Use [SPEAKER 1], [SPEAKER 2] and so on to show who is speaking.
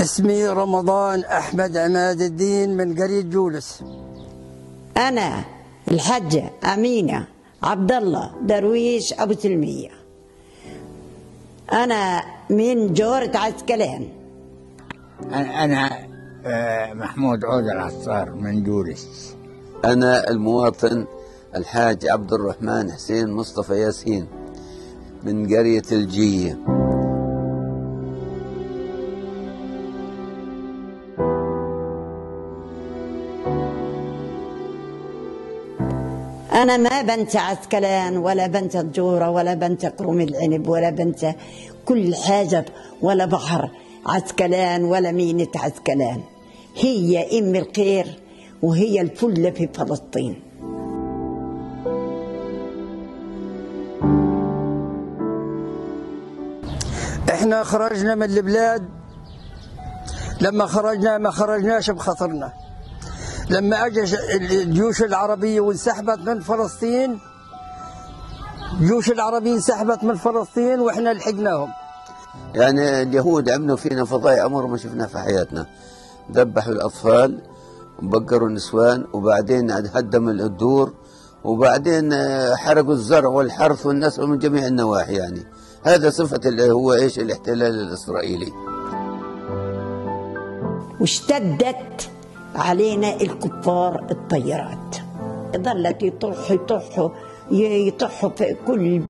[SPEAKER 1] اسمي رمضان أحمد عماد الدين من قرية جولس.
[SPEAKER 2] أنا الحجة أمينة عبد الله درويش أبو تلمية. أنا من جورة عسكلان
[SPEAKER 3] أنا أنا آه، محمود عود العصار من جورس
[SPEAKER 4] أنا المواطن الحاج عبد الرحمن حسين مصطفى ياسين من قرية الجية.
[SPEAKER 2] أنا ما بنت عسكلان ولا بنت الجورة ولا بنت قروم العنب ولا بنت كل حاجة ولا بحر عسكلان ولا مينة عسكلان. هي أم الخير وهي الفل في فلسطين.
[SPEAKER 1] إحنا خرجنا من البلاد. لما خرجنا ما خرجناش بخطرنا لما اجى الجيوش العربية وانسحبت من فلسطين الجيوش العربية انسحبت من فلسطين وإحنا لحقناهم.
[SPEAKER 4] يعني اليهود عملوا فينا فضايع عمر ما شفناها في حياتنا. ذبحوا الأطفال وبقروا النسوان وبعدين هدموا الدور وبعدين آه، حرقوا الزرع والحرث والناس من جميع النواحي يعني. هذا صفة اللي هو إيش؟ الاحتلال الإسرائيلي.
[SPEAKER 2] واشتدت علينا الكفار الطيارات ظلت يطحوا يطحوا يطحوا في كل